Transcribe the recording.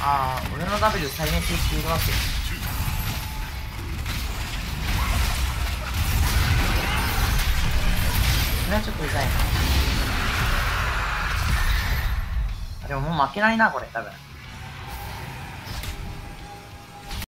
ああ俺の W 再燃しているわけそれはちょっと痛いな。でももう負けないなこれ多分。